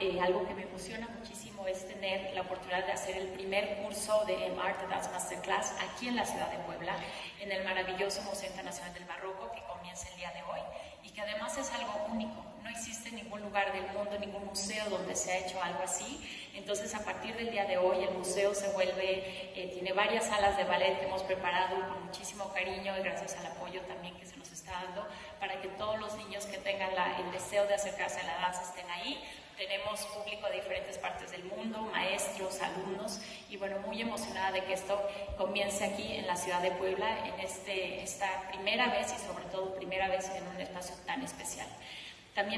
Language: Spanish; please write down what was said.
eh, algo que me emociona muchísimo es tener la oportunidad de hacer el primer curso de Art Dance Masterclass aquí en la ciudad de Puebla, en el maravilloso Museo Internacional del Barroco que comienza el día de hoy y que además es algo único. No existe ningún lugar del mundo, ningún museo donde se ha hecho algo así. Entonces, a partir del día de hoy, el museo se vuelve, eh, tiene varias salas de ballet que hemos preparado con muchísimo cariño y gracias al apoyo también que se nos está dando para que todos los niños que tengan el deseo de acercarse a la danza estén ahí. Tenemos público de diferentes partes del mundo, maestros, alumnos, y bueno, muy emocionada de que esto comience aquí en la ciudad de Puebla, en este, esta primera vez y sobre todo primera vez en un espacio tan especial. También